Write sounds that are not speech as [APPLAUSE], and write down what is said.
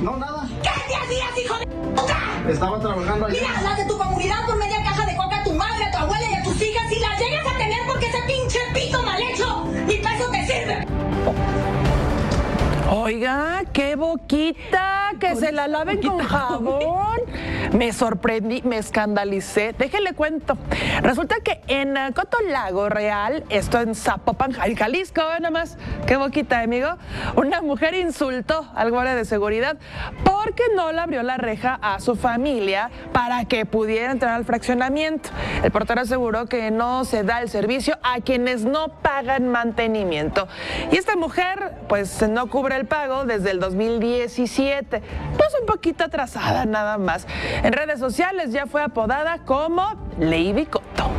No, nada. ¿Qué te hacías, hijo de puta? Estaba trabajando ahí. Mira, las de tu comunidad por media caja de coca a tu madre, a tu abuela y a tus hijas y las llegas a tener porque ese pinche pito mal hecho ni para eso te sirve. Oiga, qué boquita, que se la laven con [LAUGHS] jabón. Me sorprendí, me escandalicé. Déjenle cuento. Resulta que en eh, Cotolago Real, esto en Zapopan, Jalisco, ve nada más, qué boquita, amigo. Una mujer insultó al guardia de seguridad porque no le abrió la reja a su familia para que pudiera entrar al fraccionamiento. El portero aseguró que no se da el servicio a quienes no pagan mantenimiento. Y esta mujer, pues, no cubre el pago desde el 2017. Pues un poquito atrasada nada más. En redes sociales ya fue apodada como Lady Coto.